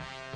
you